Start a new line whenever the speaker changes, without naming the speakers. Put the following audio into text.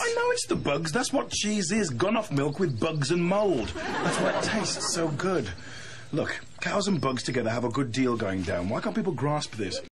I know it's the bugs. That's what cheese is. Gone off milk with bugs and mould. That's why it tastes so good. Look, cows and bugs together have a good deal going down. Why can't people grasp this?